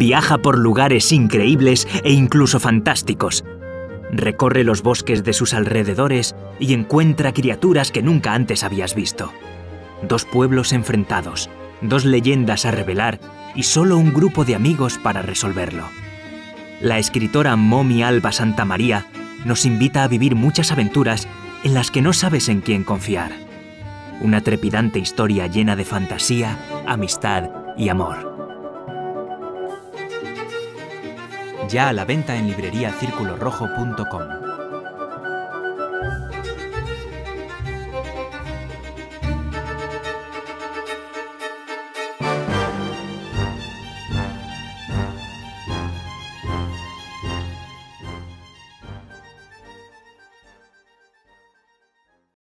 viaja por lugares increíbles e incluso fantásticos. Recorre los bosques de sus alrededores y encuentra criaturas que nunca antes habías visto. Dos pueblos enfrentados, dos leyendas a revelar y solo un grupo de amigos para resolverlo. La escritora Momi Alba Santa María nos invita a vivir muchas aventuras en las que no sabes en quién confiar. Una trepidante historia llena de fantasía, amistad y amor. Ya a la venta en libreriacirculorrojo.com.